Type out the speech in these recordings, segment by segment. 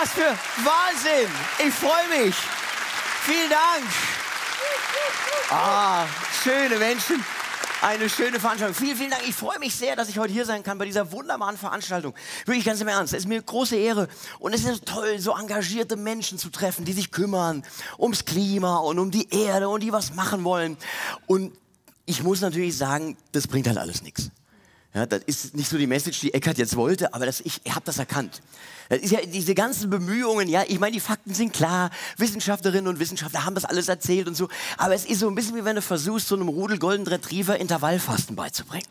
was für Wahnsinn. Ich freue mich. Vielen Dank. Ah, schöne Menschen. Eine schöne Veranstaltung. Vielen, vielen Dank. Ich freue mich sehr, dass ich heute hier sein kann bei dieser wunderbaren Veranstaltung. Wirklich ganz im Ernst. Es ist mir große Ehre. Und es ist toll, so engagierte Menschen zu treffen, die sich kümmern ums Klima und um die Erde und die was machen wollen. Und ich muss natürlich sagen, das bringt halt alles nichts. Ja, das ist nicht so die Message, die Eckert jetzt wollte, aber das, ich habe das erkannt. Das ist ja diese ganzen Bemühungen, ja, ich meine, die Fakten sind klar, Wissenschaftlerinnen und Wissenschaftler haben das alles erzählt und so, aber es ist so ein bisschen wie wenn du versuchst, so einem Rudel Golden Retriever Intervallfasten beizubringen.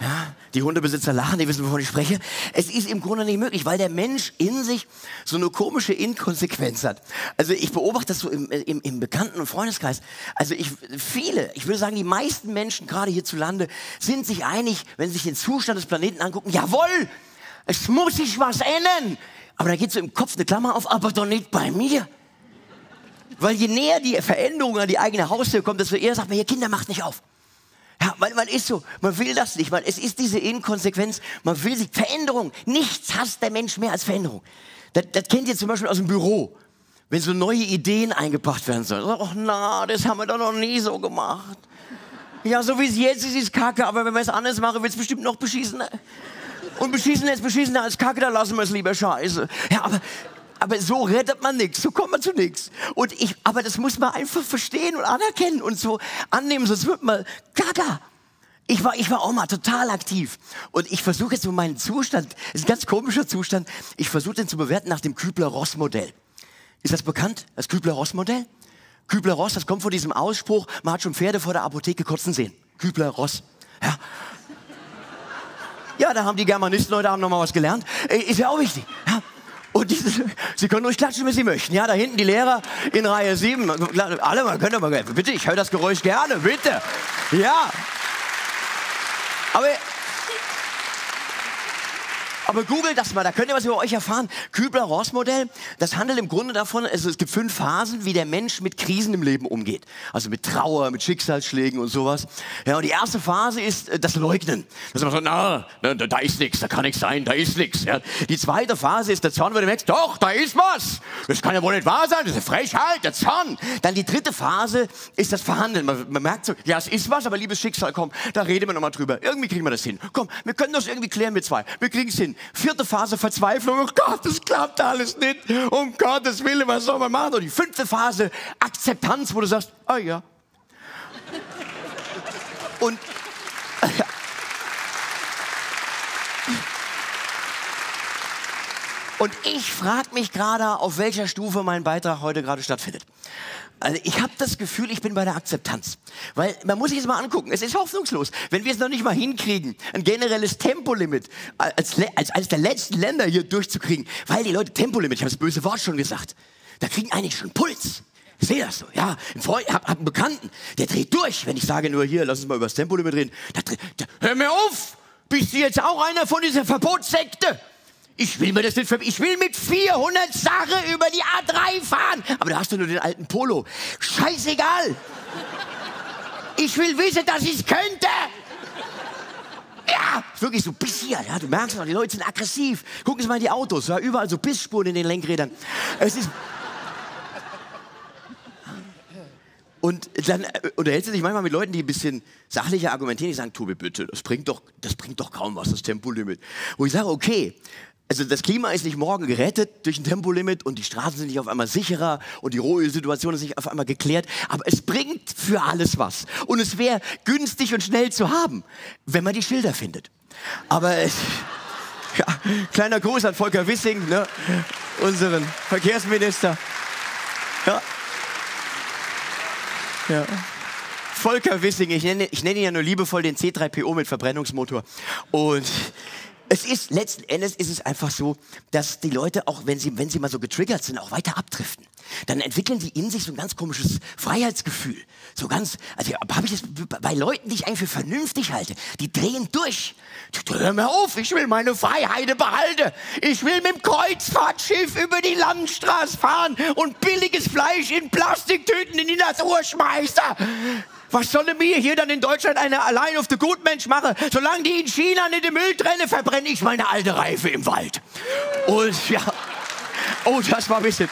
Ja, die Hundebesitzer lachen, die wissen, wovon ich spreche. Es ist im Grunde nicht möglich, weil der Mensch in sich so eine komische Inkonsequenz hat. Also ich beobachte das so im, im, im Bekannten- und Freundeskreis. Also ich, viele, ich würde sagen, die meisten Menschen, gerade hierzulande, sind sich einig, wenn sie sich den Zustand des Planeten angucken, jawohl, es muss sich was ändern. Aber da geht so im Kopf eine Klammer auf, aber doch nicht bei mir. Weil je näher die Veränderung an die eigene Haustür kommt, desto eher sagt man, hier Kinder, macht nicht auf. Ja, man, man ist so, man will das nicht. Man, es ist diese Inkonsequenz, man will sich Veränderung. Nichts hasst der Mensch mehr als Veränderung. Das, das kennt ihr zum Beispiel aus dem Büro, wenn so neue Ideen eingebracht werden sollen. Ach na, das haben wir doch noch nie so gemacht. Ja, so wie es jetzt ist, ist Kacke, aber wenn wir es anders machen, wird es bestimmt noch beschissener. Und beschissener ist beschissener als Kacke, da lassen wir es lieber scheiße. Ja, aber aber so rettet man nichts, so kommt man zu nichts. Und ich, aber das muss man einfach verstehen und anerkennen und so annehmen, sonst wird man gaga. Ich war, ich war auch mal total aktiv. Und ich versuche jetzt so meinen Zustand, ist ein ganz komischer Zustand, ich versuche den zu bewerten nach dem Kübler-Ross-Modell. Ist das bekannt, das Kübler-Ross-Modell? Kübler-Ross, das kommt von diesem Ausspruch, man hat schon Pferde vor der Apotheke kotzen sehen. Kübler-Ross. Ja. Ja, da haben die Germanisten heute Abend noch mal was gelernt. Äh, ist ja auch wichtig. Ja. Und dieses, Sie können ruhig klatschen, wenn Sie möchten. Ja, da hinten die Lehrer in Reihe 7. Alle mal, können mal, bitte, ich höre das Geräusch gerne, bitte. Ja. Aber aber googelt das mal, da könnt ihr was über euch erfahren. Kübler-Ross-Modell, das handelt im Grunde davon, also es gibt fünf Phasen, wie der Mensch mit Krisen im Leben umgeht. Also mit Trauer, mit Schicksalsschlägen und sowas. Ja, und die erste Phase ist äh, das Leugnen. Das ist so, na, da, da ist nichts, da kann nichts sein, da ist nichts. Ja. Die zweite Phase ist der Zorn, wo du merkst, doch, da ist was. Das kann ja wohl nicht wahr sein, das ist eine Frechheit, der Zorn. Dann die dritte Phase ist das Verhandeln. Man, man merkt so, ja, es ist was, aber liebes Schicksal, komm, da reden wir nochmal drüber. Irgendwie kriegen wir das hin. Komm, wir können das irgendwie klären mit zwei. Wir kriegen es hin. Vierte Phase Verzweiflung. Oh Gott, das klappt alles nicht. Um Gottes Willen, was soll man machen? Und die fünfte Phase Akzeptanz, wo du sagst, ah ja. Und ja. Und ich frage mich gerade, auf welcher Stufe mein Beitrag heute gerade stattfindet. Also ich habe das Gefühl, ich bin bei der Akzeptanz. Weil man muss sich das mal angucken, es ist hoffnungslos. Wenn wir es noch nicht mal hinkriegen, ein generelles Tempolimit als, als, als der letzten Länder hier durchzukriegen, weil die Leute Tempolimit, ich habe das böse Wort schon gesagt, da kriegen einige schon Puls. Ich sehe das so, ja. Ich habe hab einen Bekannten, der dreht durch, wenn ich sage nur hier, lass uns mal über das Tempolimit reden. Dreht, der, hör mir auf! Bist du jetzt auch einer von dieser Verbotssekte? Ich will mir das nicht Ich will mit 400 Sache über die A3 fahren. Aber da hast du nur den alten Polo. Scheißegal. Ich will wissen, dass ich könnte. Ja, wirklich so bis hier. Ja, du merkst noch, die Leute sind aggressiv. Gucken Sie mal in die Autos. Ja, überall so Bissspuren in den Lenkrädern. Es ist. Und dann äh, unterhältst du dich manchmal mit Leuten, die ein bisschen sachlicher argumentieren, die sagen, Tobi, bitte, das bringt doch, das bringt doch kaum was, das Tempolimit. Wo ich sage, okay, also das Klima ist nicht morgen gerettet durch ein Tempolimit und die Straßen sind nicht auf einmal sicherer und die Rohölsituation ist nicht auf einmal geklärt, aber es bringt für alles was. Und es wäre günstig und schnell zu haben, wenn man die Schilder findet. Aber es, ja, kleiner Gruß an Volker Wissing, ne, unseren Verkehrsminister. Ja. Ja. Volker Wissing, ich nenne, ich nenne ihn ja nur liebevoll den C3PO mit Verbrennungsmotor. Und es ist, letzten Endes ist es einfach so, dass die Leute auch, wenn sie, wenn sie mal so getriggert sind, auch weiter abdriften. Dann entwickeln sie in sich so ein ganz komisches Freiheitsgefühl. So ganz, also habe ich das bei Leuten, die ich eigentlich für vernünftig halte, die drehen durch. Hör mir auf, ich will meine Freiheit behalten. Ich will mit dem Kreuzfahrtschiff über die Landstraße fahren und billiges Fleisch in Plastiktüten in die Natur schmeißen. Was soll mir hier dann in Deutschland eine allein auf der Gutmensch machen? Solange die in China nicht den Müll trenne, verbrenne ich meine alte Reife im Wald. Und ja, Oh, das war ein bisschen.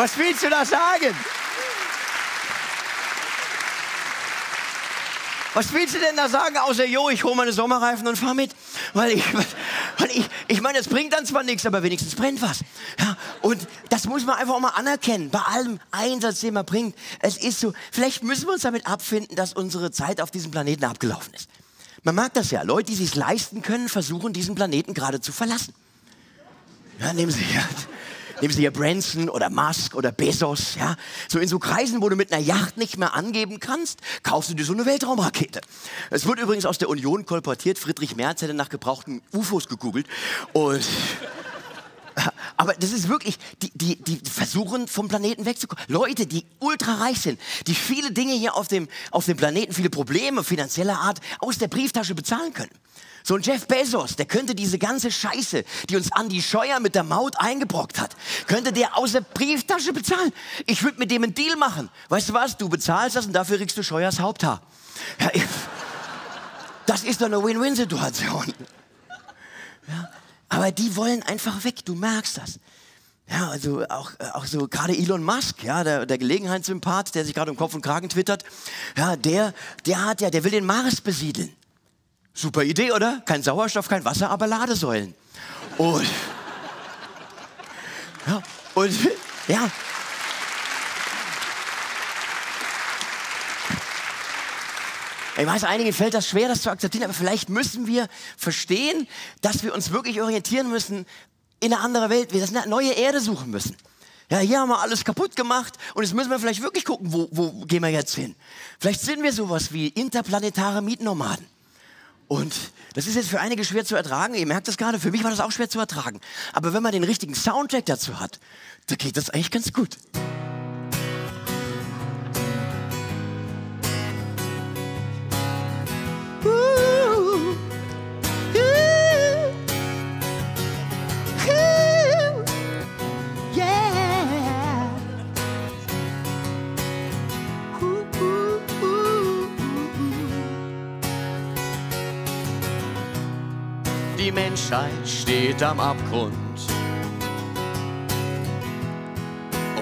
Was willst du da sagen? Was willst du denn da sagen, außer, jo, ich hole meine Sommerreifen und fahr mit? Weil ich, weil ich, ich meine, es bringt dann zwar nichts, aber wenigstens brennt was. Ja, und das muss man einfach auch mal anerkennen, bei allem Einsatz, den man bringt. Es ist so, vielleicht müssen wir uns damit abfinden, dass unsere Zeit auf diesem Planeten abgelaufen ist. Man mag das ja. Leute, die sich leisten können, versuchen, diesen Planeten gerade zu verlassen. Ja, nehmen Sie ja. Nehmen Sie hier Branson oder Musk oder Bezos, ja. So in so Kreisen, wo du mit einer Yacht nicht mehr angeben kannst, kaufst du dir so eine Weltraumrakete. Es wird übrigens aus der Union kolportiert, Friedrich Merz hätte nach gebrauchten UFOs gegoogelt und aber das ist wirklich, die, die, die versuchen vom Planeten wegzukommen. Leute, die ultra reich sind, die viele Dinge hier auf dem, auf dem Planeten, viele Probleme finanzieller Art aus der Brieftasche bezahlen können. So ein Jeff Bezos, der könnte diese ganze Scheiße, die uns Andy Scheuer mit der Maut eingebrockt hat, könnte der aus der Brieftasche bezahlen. Ich würde mit dem einen Deal machen. Weißt du was? Du bezahlst das und dafür kriegst du Scheuers Haupthaar. Ja, das ist doch eine Win-Win-Situation. Ja, aber die wollen einfach weg, du merkst das. Ja, also auch, auch so gerade Elon Musk, ja, der, der Gelegenheitssympath, der sich gerade um Kopf und Kragen twittert, ja, der, der hat ja, der will den Mars besiedeln. Super Idee, oder? Kein Sauerstoff, kein Wasser, aber Ladesäulen. Und, ja, und, ja. Ich weiß, einigen fällt das schwer, das zu akzeptieren, aber vielleicht müssen wir verstehen, dass wir uns wirklich orientieren müssen in eine andere Welt, wir eine neue Erde suchen müssen. Ja, hier haben wir alles kaputt gemacht und jetzt müssen wir vielleicht wirklich gucken, wo, wo gehen wir jetzt hin. Vielleicht sind wir sowas wie interplanetare Mietnomaden. Und das ist jetzt für einige schwer zu ertragen. Ihr merkt das gerade, für mich war das auch schwer zu ertragen. Aber wenn man den richtigen Soundtrack dazu hat, dann geht das eigentlich ganz gut. Die Menschheit steht am Abgrund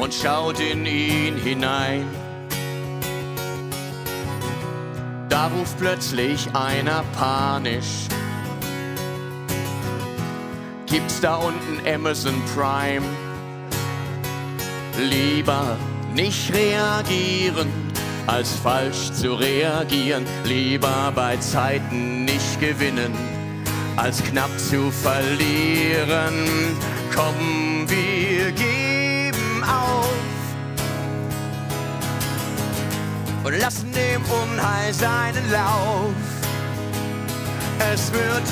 und schaut in ihn hinein. Da ruft plötzlich einer panisch. Gibt's da unten Amazon Prime? Lieber nicht reagieren, als falsch zu reagieren. Lieber bei Zeiten nicht gewinnen als knapp zu verlieren. Komm, wir geben auf und lassen dem Unheil seinen Lauf. Es wird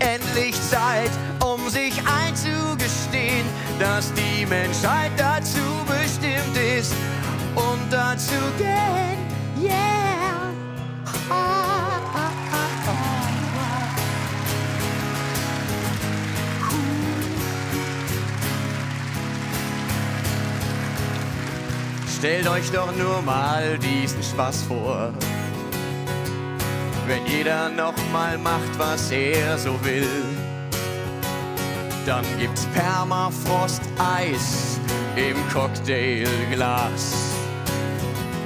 endlich Zeit, um sich einzugestehen, dass die Menschheit dazu bestimmt ist, unterzugehen. Yeah. Stellt euch doch nur mal diesen Spaß vor. Wenn jeder noch mal macht, was er so will, dann gibt's Permafrost-Eis im Cocktailglas.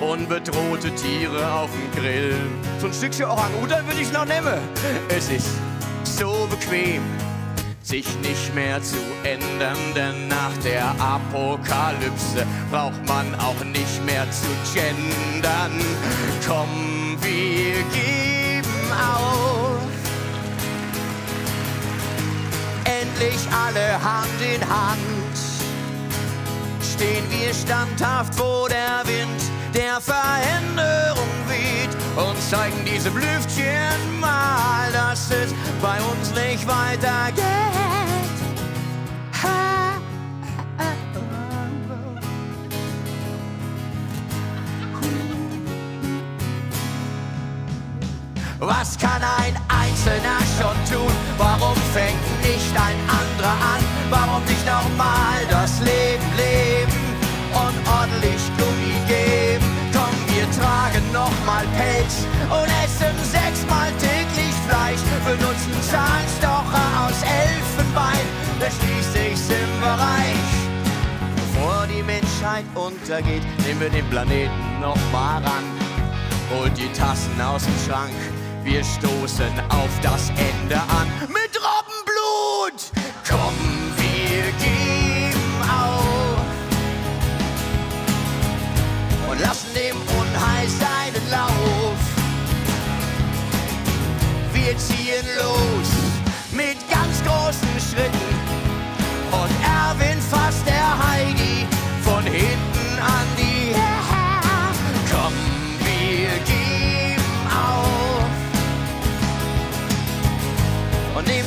Unbedrohte Tiere auf dem Grill. So ein Stückchen Orang-Utan würde ich noch nehmen. Es ist so bequem sich nicht mehr zu ändern, denn nach der Apokalypse braucht man auch nicht mehr zu gendern. Komm, wir geben auf. Endlich alle Hand in Hand stehen wir standhaft, wo der Wind der Veränderung weht und zeigen diesem Lüftchen mal, dass es bei uns nicht weitergeht. Was kann ein Einzelner schon tun? Warum fängt nicht ein anderer an? Warum nicht nochmal das leben benutzen Zahnstocher aus Elfenbein. Da schließt sich's im Bereich. Bevor die Menschheit untergeht, nehmen wir den Planeten nochmal ran. Holt die Tassen aus dem Schrank. Wir stoßen auf das Ende an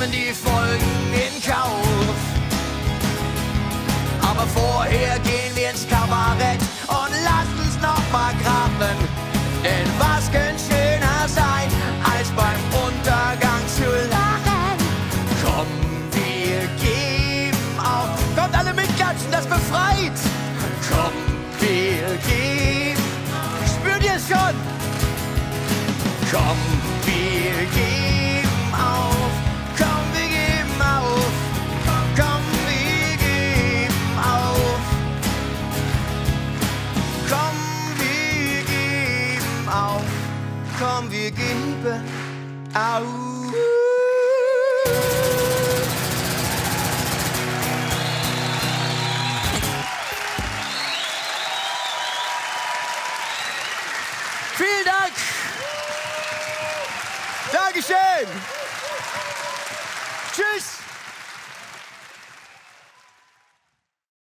nehmen die Folgen in Kauf. Aber vorher gehen wir ins Kabarett und lasst uns noch mal graben. Denn was könnte schöner sein, als beim Untergang zu lachen? Komm, wir geben auf. Kommt alle mitklatschen, das befreit. Komm, wir geben. Spürt ihr es schon? Komm, wir geben Komm, wir